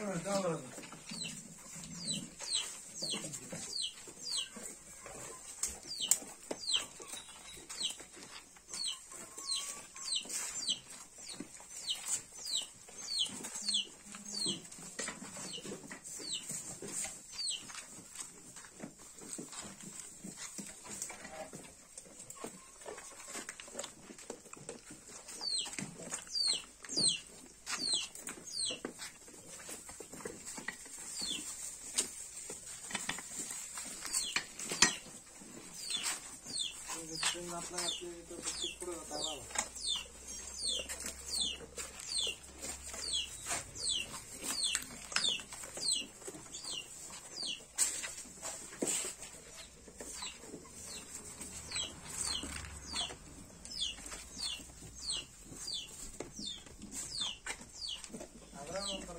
嗯，到了。आपल्या हातले पुढे होता Gracias.